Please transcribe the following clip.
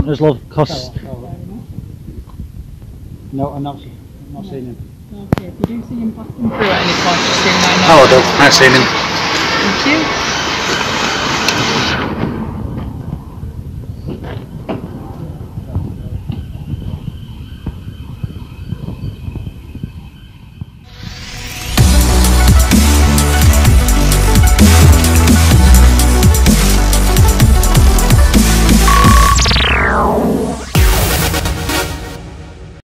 Hunters love, cause No, I'm not, I'm not seeing him. Okay, if you do see him passing through at any point, just say nine. oh, I don't, I've seen him. Thank you.